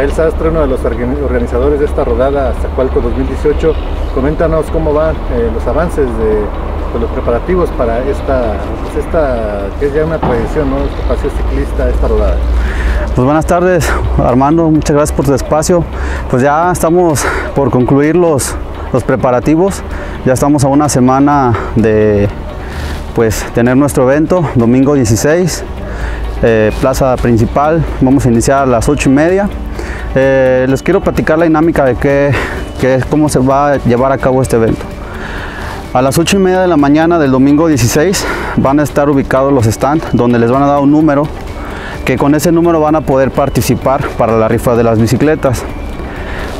Rafael Sastre, uno de los organizadores de esta rodada Zacualco 2018. Coméntanos cómo van eh, los avances de, los preparativos para esta, pues esta, que es ya una tradición, ¿no? este paseo ciclista, esta rodada. Pues buenas tardes Armando, muchas gracias por tu espacio. Pues ya estamos por concluir los, los preparativos, ya estamos a una semana de pues tener nuestro evento, domingo 16, eh, plaza principal, vamos a iniciar a las 8 y media. Eh, les quiero platicar la dinámica de qué, cómo se va a llevar a cabo este evento. A las 8 y media de la mañana del domingo 16 van a estar ubicados los stands donde les van a dar un número que con ese número van a poder participar para la rifa de las bicicletas.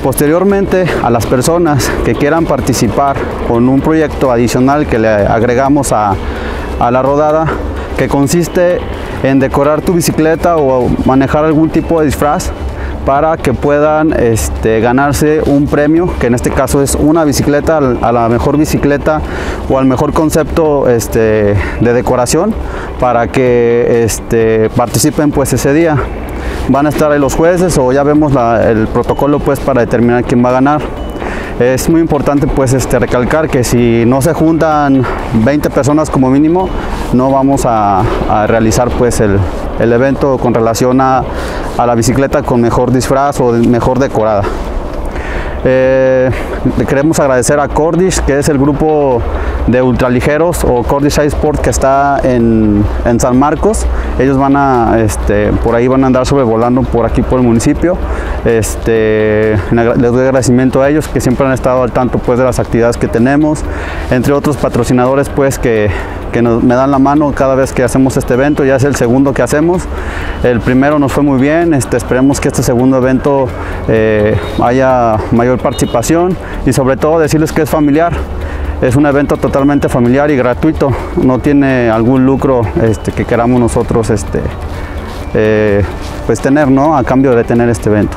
Posteriormente a las personas que quieran participar con un proyecto adicional que le agregamos a, a la rodada que consiste en decorar tu bicicleta o manejar algún tipo de disfraz para que puedan este, ganarse un premio, que en este caso es una bicicleta, a la mejor bicicleta o al mejor concepto este, de decoración, para que este, participen pues ese día. Van a estar ahí los jueces o ya vemos el protocolo pues para determinar quién va a ganar. Es muy importante pues este, recalcar que si no se juntan 20 personas como mínimo, no vamos a, realizar pues el, evento con relación a, la bicicleta con mejor disfraz o mejor decorada. Eh, queremos agradecer a Cordish, que es el grupo de ultraligeros o Cordish Sport que está en, en, San Marcos. Ellos van a, este, por ahí van a andar sobrevolando por aquí por el municipio. Este, les doy agradecimiento a ellos que siempre han estado al tanto pues, de las actividades que tenemos, entre otros patrocinadores pues, que, me dan la mano cada vez que hacemos este evento, ya es el segundo que hacemos. El primero nos fue muy bien, este, esperemos que este segundo evento eh, haya mayor participación y sobre todo decirles que es familiar. Es un evento totalmente familiar y gratuito, no tiene algún lucro este, que queramos nosotros este, eh, pues tener, ¿no? A cambio de tener este evento.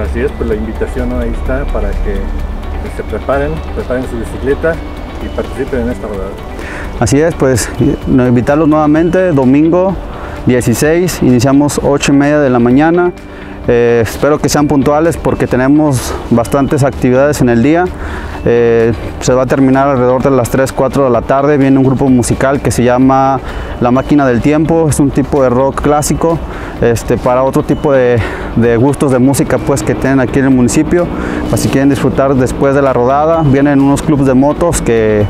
Así es, pues la invitación ahí está para que se preparen, preparen su bicicleta y participen en esta rodada. Así es, pues invitarlos nuevamente, domingo 16, iniciamos 8 y media de la mañana. Eh, espero que sean puntuales porque tenemos bastantes actividades en el día. Eh, se va a terminar alrededor de las 3, 4 de la tarde. Viene un grupo musical que se llama La Máquina del Tiempo. Es un tipo de rock clásico este, para otro tipo de, gustos de música pues, que tienen aquí en el municipio. si quieren disfrutar después de la rodada, vienen unos clubes de motos que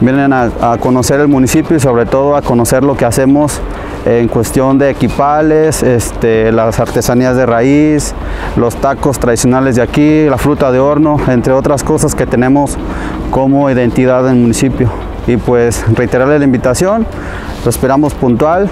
vienen a conocer el municipio y sobre todo a conocer lo que hacemos en cuestión de equipales, este, las artesanías de raíz, los tacos tradicionales de aquí, la fruta de horno, entre otras cosas que tenemos como identidad del municipio. Y pues reiterarle la invitación, lo esperamos puntual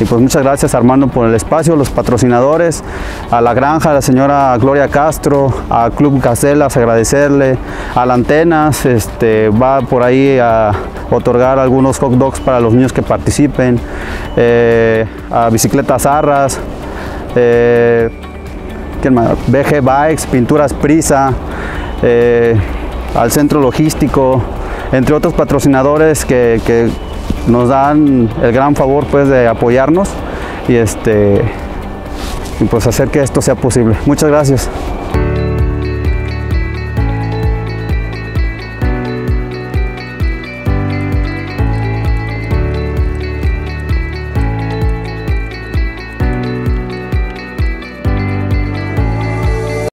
y pues muchas gracias Armando por el espacio, los patrocinadores, a la granja, a la señora Gloria Castro, a Club Caselas, agradecerle, a la Antenas, este, va por ahí a otorgar algunos hot dogs para los niños que participen, eh, a Bicicletas Arras, eh, BG Bikes, Pinturas Prisa, eh, al Centro Logístico, entre otros patrocinadores que nos dan el gran favor pues de apoyarnos y este y pues hacer que esto sea posible. Muchas gracias.